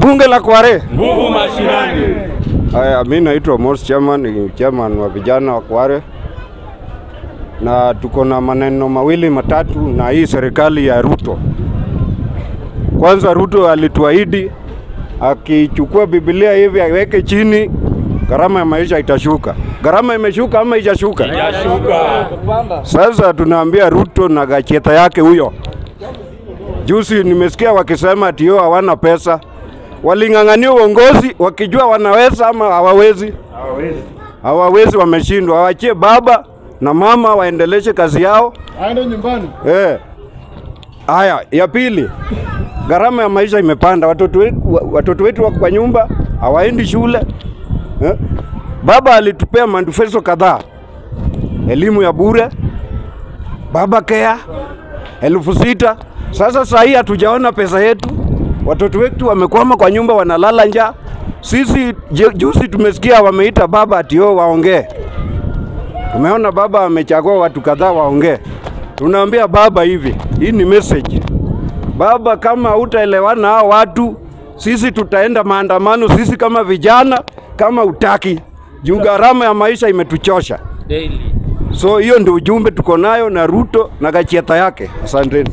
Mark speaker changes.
Speaker 1: bunge, la Kware.
Speaker 2: Nguvu mashinani.
Speaker 1: Haya, mimi naitwa Moses Chairman, ni chairman wa vijana wa Kware, na tuko na maneno mawili matatu na hii serikali ya Ruto. Kwanza, Ruto alituahidi akichukua Biblia hivi aweke chini, gharama ya maisha itashuka. Gharama imeshuka ama haijashuka?
Speaker 2: Ijashuka.
Speaker 1: Sasa tunaambia Ruto na gacheta yake huyo. Juzi nimesikia wakisema ati yo hawana pesa, waling'ang'ania uongozi wakijua wanaweza ama hawawezi. Hawawezi, wameshindwa. wawachie baba na mama waendeleshe kazi yao.
Speaker 3: aende nyumbani.
Speaker 1: Eh. Haya, ya pili, gharama ya maisha imepanda. Watoto wetu, wa- watoto wetu wako kwa nyumba hawaendi shule eh. Baba alitupea manifesto kadhaa, elimu ya bure, baba kea elfu sita. Sasa saa hii hatujaona pesa yetu, watoto wetu wamekwama kwa nyumba, wanalala njaa. Sisi juzi tumesikia wameita baba atio waongee Tumeona baba amechagua watu kadhaa waongee. Tunaambia baba hivi, hii ni message. Baba, kama utaelewana hao watu, sisi tutaenda maandamano, sisi kama vijana, kama utaki, juu gharama ya maisha imetuchosha. daily. So hiyo ndio ujumbe tuko nayo na Ruto na Gachieta yake. Asanteni.